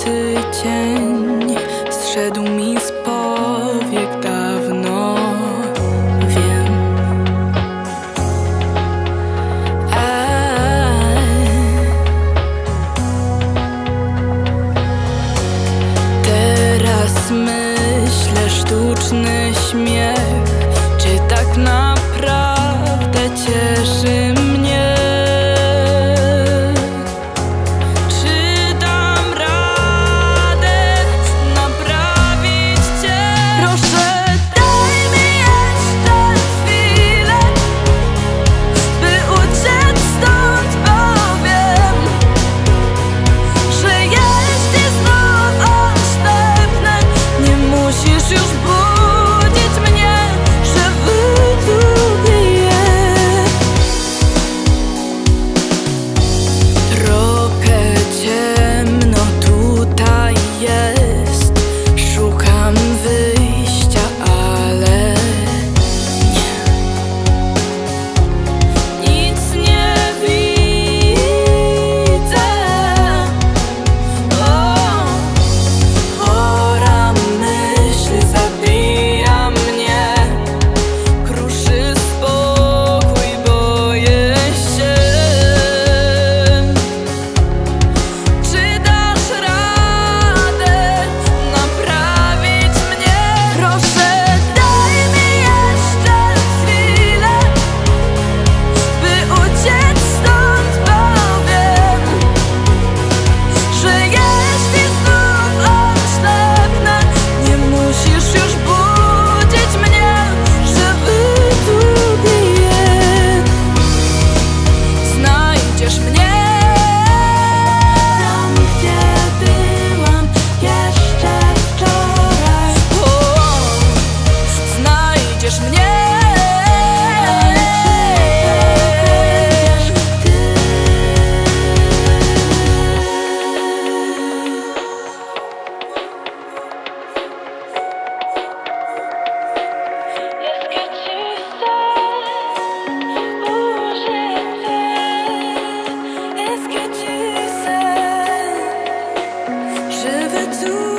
złoty cień zszedł mi z powiek dawno wiem Ej. Teraz myślę sztuczny śmiech czy tak na to